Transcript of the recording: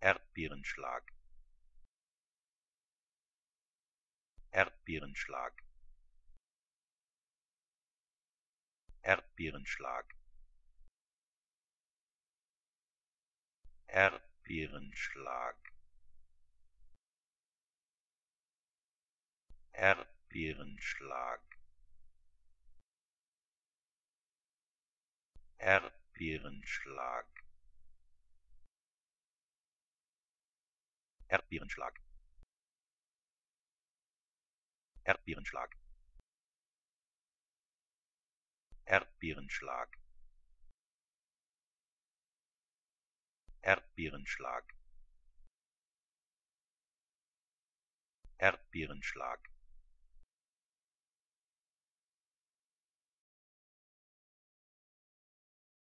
Erdbeerenschlag. Erdbeerenschlag. Erdbeerenschlag. Erdbeerenschlag. Erdbeerenschlag. Erdbeerenschlag Erdbeerenschlag. Erdbeerenschlag. Erdbeerenschlag. Erdbeerenschlag. Erdbeerenschlag